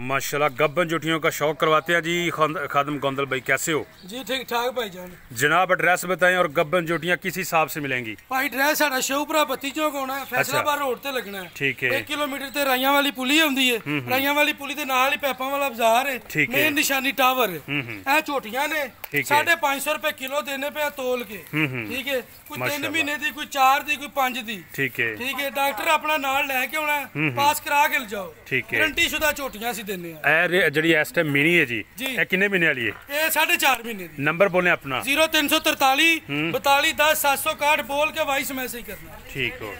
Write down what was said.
माशाल्लाह गब्बन जुटियों का शौक करवाते हैं जी खान- खादम गोंदल भाई कैसे हो ਜੀ ਠੀਕ ਠਾਕ ਭਾਈ ਜਾਨ जनाब एड्रेस बताएं और गब्बन जुटियां किस हिसाब से मिलेंगी ਭਾਈ ਡਰੈਸ ਸਾਡਾ ਸ਼ੋਪਰਾ ਬੱਤੀ ਚੌਕ ਆਉਣਾ ਹੈ ਫੈਸਲਾਬਾਦ ਰੋਡ ਤੇ ਲੱਗਣਾ ਹੈ ਠੀਕ ਹੈ। 1 ਕਿਲੋਮੀਟਰ ਤੇ ਰਾਈਆਂ ਵਾਲੀ ਪੁਲੀ ਆਉਂਦੀ ਹੈ ਰਾਈਆਂ ਵਾਲੀ ਪੁਲੀ ਦੇ ਨਾਲ ਹੀ ਪੈਪਾਂ ਵਾਲਾ ਬਾਜ਼ਾਰ ਹੈ ਠੀਕ ਹੈ। ਮੇਨ ਨਿਸ਼ਾਨੀ ਟਾਵਰ ਹੈ ਇਹ ਝੋਟੀਆਂ ਨੇ ਠੀਕ ਹੈ। 550 ਰੁਪਏ ਕਿਲੋ ਦੇਣੇ ਪਿਆ ਤੋਲ ਕੇ ਠੀਕ ਹੈ ਕੋਈ 3 ਮਾਸ਼ਾਅੱਲਾ। ਮਹੀਨੇ ਦੀ ਕੋਈ 4 ਦੀ ਕੋਈ 5 ਦੀ ठीक है ਠੀਕ ਹੈ ਡਾਕਟਰ ਆਪਣਾ ਨਾਲ ਲੈ ਕੇ ਆਉਣਾ ਹੈ, ਪਾਸ ਕਰਾ ਕੇ ਲਿਜਾਓ ਠੀਕ ਹੈ। ਗਰੰਟੀ ਸ਼ੁਦਾ ਝੋਟੀਆਂ ਅਸੀਂ ਦਿੰਨੇ ਆ। ਇਹ ਜਿਹੜੀ ਇਸ ਟਾਈਮ ਮੀਨੀ ਹੈ ਜੀ ਇਹ ਕਿੰਨੇ ਮਹੀਨੇ ਵਾਲੀ ਹੈ? ਇਹ 4.5 ਮਹੀਨੇ ਦੀ। ਨੰਬਰ ਬੋਲੇ ਆਪਣਾ। 0343 4210 761 ਬੋਲ ਕੇ ਵਾਇਸ ਮੈਸੇਜ ਕਰਨਾ। ਠੀਕ ਹੋ ਗਿਆ।